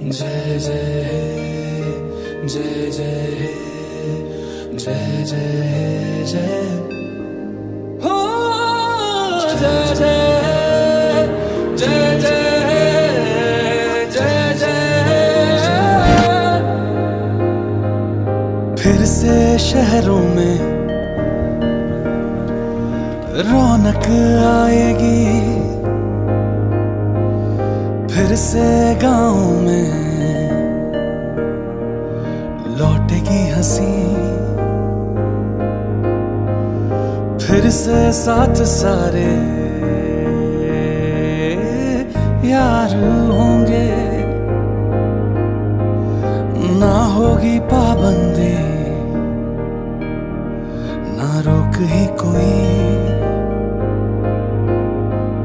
जय जय जय जय जय हो, जय जय जय जय जय जय। फिर से शहरों में रौनक आएगी। फिर से गाँव में लौटेगी हँसी। फिर से साथ सारे यार होंगे। ना होगी पाबंदी, ना रोक ही कोई।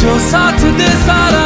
就洒脱的洒了。